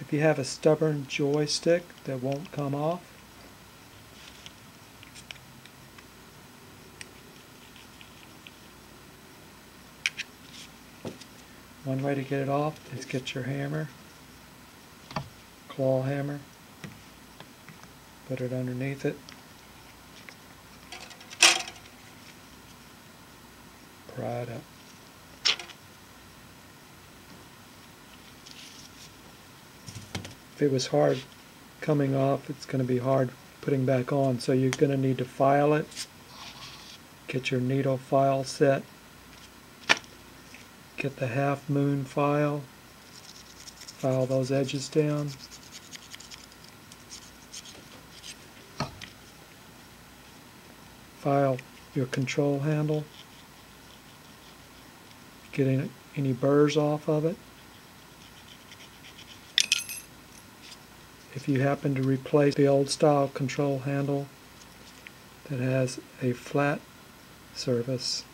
If you have a stubborn joystick that won't come off, one way to get it off is get your hammer, claw hammer, put it underneath it, pry it up. If it was hard coming off, it's going to be hard putting back on. So you're going to need to file it. Get your needle file set. Get the half moon file. File those edges down. File your control handle. Getting any burrs off of it. If you happen to replace the old style control handle that has a flat surface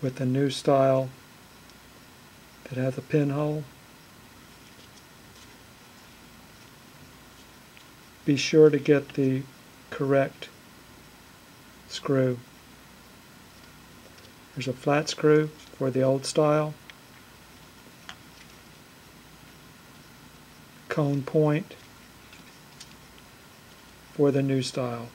with the new style that has a pinhole, be sure to get the correct screw. There's a flat screw for the old style cone point for the new style.